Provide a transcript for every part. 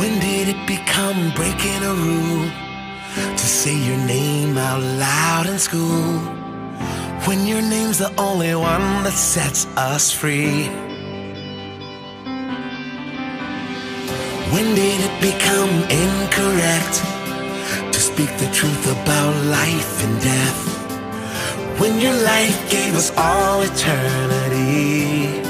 When did it become breaking a rule to say your name out loud in school? When your name's the only one that sets us free. When did it become incorrect to speak the truth about life and death? When your life gave us all eternity.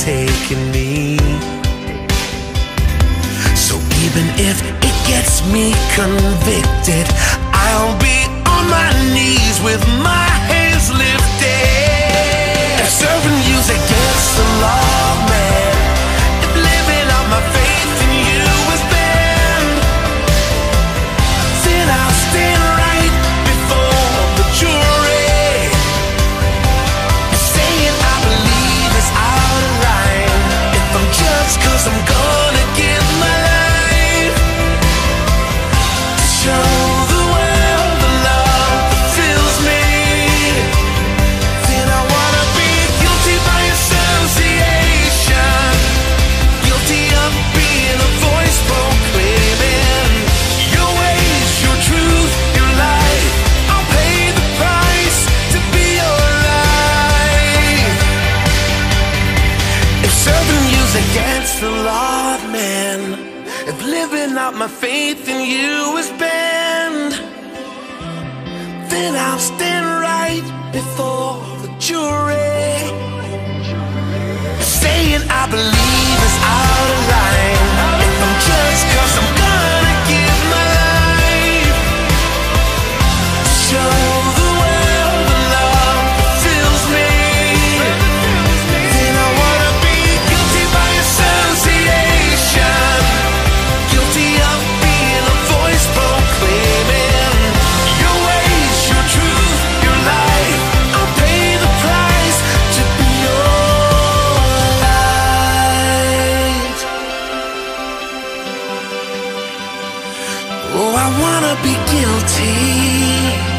taking me. So even if it gets me convicted, I'll be on my knees with my. Serving you's against the law, man. If living out my faith in you is banned, then I'll stand right before the jury, saying I believe. Oh, I wanna be guilty.